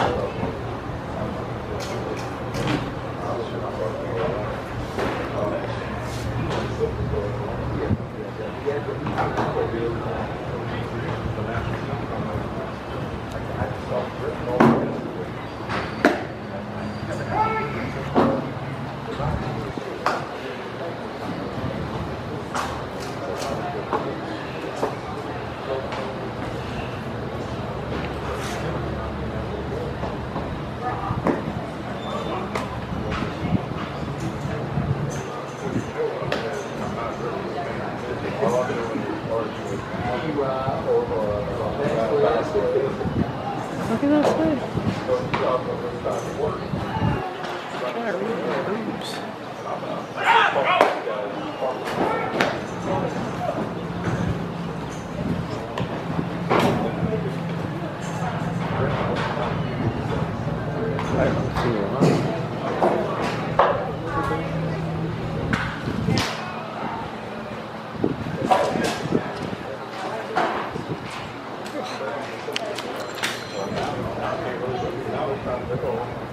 Hello. Look at that boobs. I don't see なんだと思います。